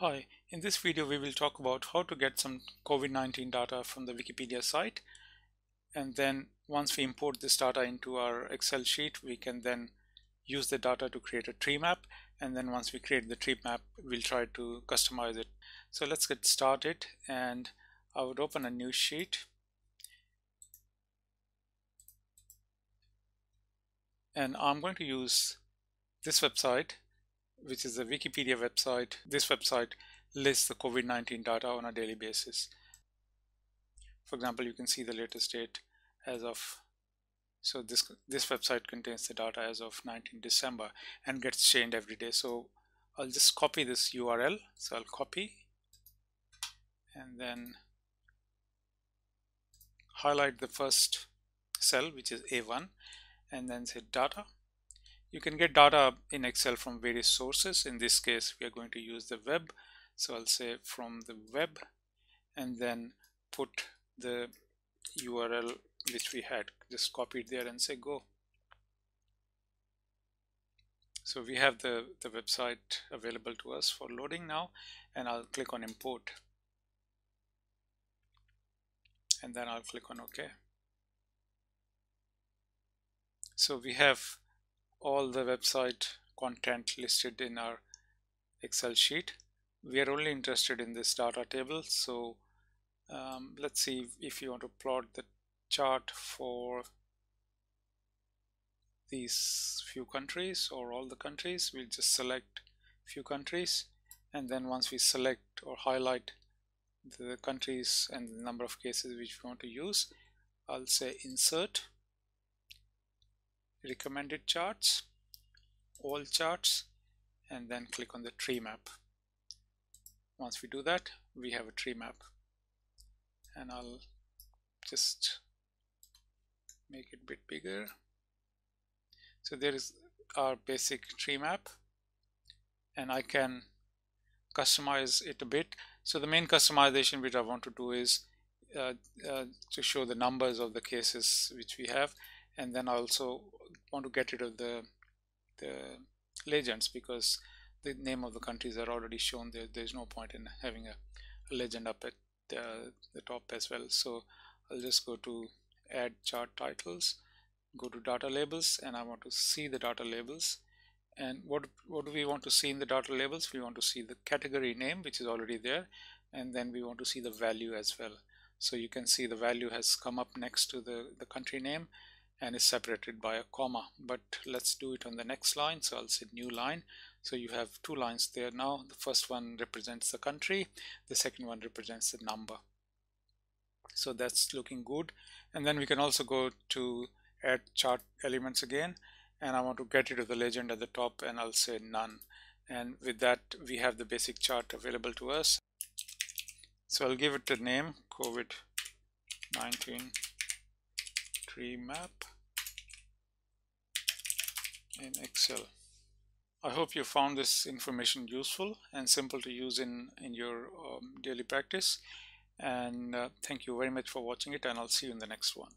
Hi, in this video we will talk about how to get some COVID-19 data from the Wikipedia site and then once we import this data into our Excel sheet we can then use the data to create a tree map and then once we create the tree map we'll try to customize it. So let's get started and I would open a new sheet and I'm going to use this website which is a Wikipedia website. This website lists the COVID-19 data on a daily basis. For example, you can see the latest date as of so this this website contains the data as of 19 December and gets changed every day. So I'll just copy this URL. So I'll copy and then highlight the first cell which is A1 and then say data you can get data in Excel from various sources. In this case, we are going to use the web. So I'll say from the web and then put the URL which we had just copied there and say go. So we have the, the website available to us for loading now and I'll click on import and then I'll click on OK. So we have all the website content listed in our Excel sheet. We are only interested in this data table. So um, let's see if you want to plot the chart for these few countries or all the countries. We'll just select few countries and then once we select or highlight the countries and the number of cases which we want to use, I'll say insert recommended charts all charts and then click on the tree map. Once we do that we have a tree map. And I'll just make it a bit bigger. So there is our basic tree map and I can customize it a bit. So the main customization which I want to do is uh, uh, to show the numbers of the cases which we have and then also want to get rid of the the legends because the name of the countries are already shown there. There's no point in having a, a legend up at the, the top as well. So I'll just go to add chart titles go to data labels and I want to see the data labels. And what what do we want to see in the data labels? We want to see the category name which is already there and then we want to see the value as well. So you can see the value has come up next to the the country name and is separated by a comma. But let's do it on the next line. So I'll say new line. So you have two lines there now. The first one represents the country. The second one represents the number. So that's looking good. And then we can also go to add chart elements again. And I want to get rid of the legend at the top and I'll say none. And with that we have the basic chart available to us. So I'll give it a name COVID-19 tree map in Excel. I hope you found this information useful and simple to use in, in your um, daily practice. And uh, thank you very much for watching it and I'll see you in the next one.